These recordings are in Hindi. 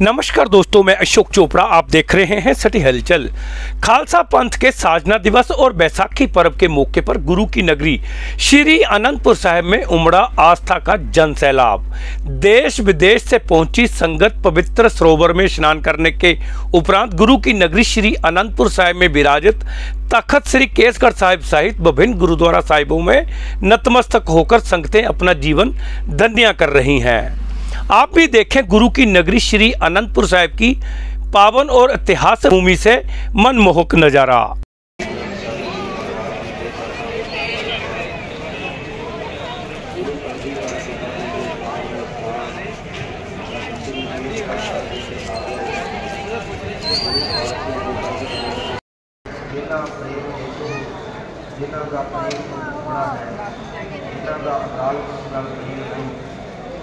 नमस्कार दोस्तों, मैं अशोक चोपड़ा, आप देख रहे हैं सटी हलचल। खालसा पंथ के साजना दिवस और बैसाखी पर्व के मौके पर गुरु की नगरी, श्री अनंतपुर साहिब में उमड़ा आस्था का जन सैलाब देश विदेश से पहुँची संगत पवित्र सरोवर में स्नान करने के उपरांत गुरु की नगरी श्री अनंतपुर साहिब में विराजित तखत श्री केसगढ़ साहिब सहित विभिन्न गुरुद्वारा साहिबों में नतमस्तक होकर संगतें अपना जीवन धन्य कर रही हैं। आप भी देखें गुरु की नगरी श्री अनंतपुर साहिब की पावन और इतिहास भूमि से मनमोहक नज़ारा। जिन्हों का प्रेम बड़ा है जिन्हों का अकाल बड़ा प्रेम है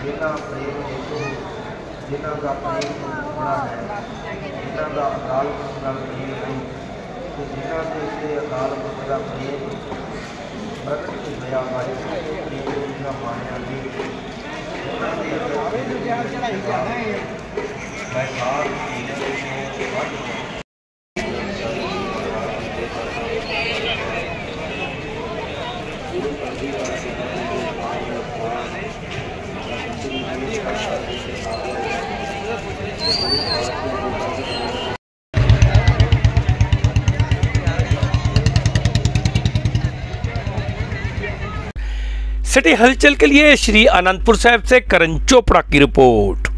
ਜਿਨ੍ਹਾਂ ਪ੍ਰੇਮ ਹੇਤੂ ਜਿਨ੍ਹਾਂ ਦਾ ਪ੍ਰੇਮ ਹੋਣਾ ਹੈ ਜਿਨ੍ਹਾਂ ਦਾ ਅਕਾਲ ਪੁਰਖ ਨਾਲ ਪ੍ਰੇਮ ਹੈ ਤੇ ਜਿਨ੍ਹਾਂ ਦੇ ਉੱਤੇ ਅਕਾਲ ਪੁਰਖ ਦਾ ਪ੍ਰੇਮ ਪ੍ਰਗਟ ਹੋਇਆ ਵਾਹਿਗੁਰੂ ਦੇ ਪ੍ਰੇਮ ਦਾ ਮਾਣਿਆ ਜੀ ਉਹਨਾਂ ਦੇ ਅੰਦਰ ਚੜਾਈ ਜਾਣਾ ਹੈ ਮੈਂ ਸਾਰ ਜੀ ਵੱਧ सिटी हलचल के लिए श्री आनंदपुर साहिब से करण चोपड़ा की रिपोर्ट।